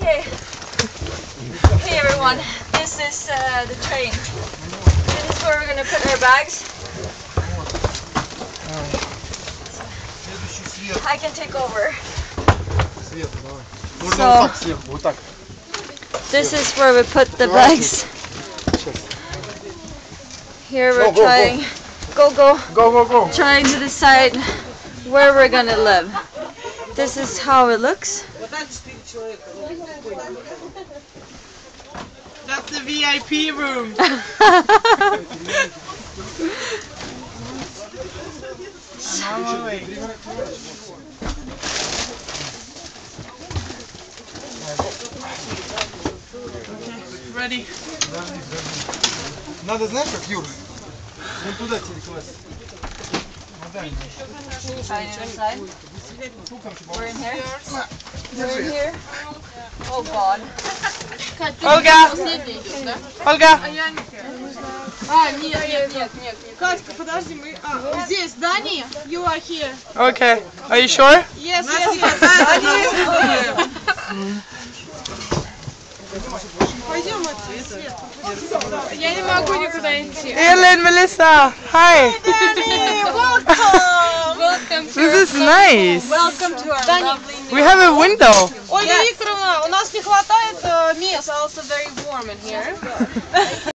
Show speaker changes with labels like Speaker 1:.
Speaker 1: Okay. Hey everyone, this is uh, the train. This is where we're gonna put our bags. I can take over. So, this is where we put the bags. Here we're trying, go go,
Speaker 2: go go go,
Speaker 1: trying to decide where we're gonna live. This is how it looks.
Speaker 3: That's the VIP room. Ready?
Speaker 2: Надо, знаешь, как, Юр? Вон туда телекласть.
Speaker 1: Trying to decide. We're in here. We're in here. Oh God.
Speaker 3: Olga! Olga!
Speaker 4: А, нет, нет, нет, нет. Катька, подожди, мы... А, здесь, Дани, you are here.
Speaker 3: Okay. Are you sure?
Speaker 4: Yes, yes, yes. Дани. Пойдем отсюда, Свет. Я не могу никуда идти.
Speaker 3: Ellen, Melissa! Hi!
Speaker 4: Welcome
Speaker 3: This is nice!
Speaker 4: Welcome to our lovely
Speaker 3: We have a window!
Speaker 4: Ольга Викторовна, у нас не хватает э, мест. also very warm in here.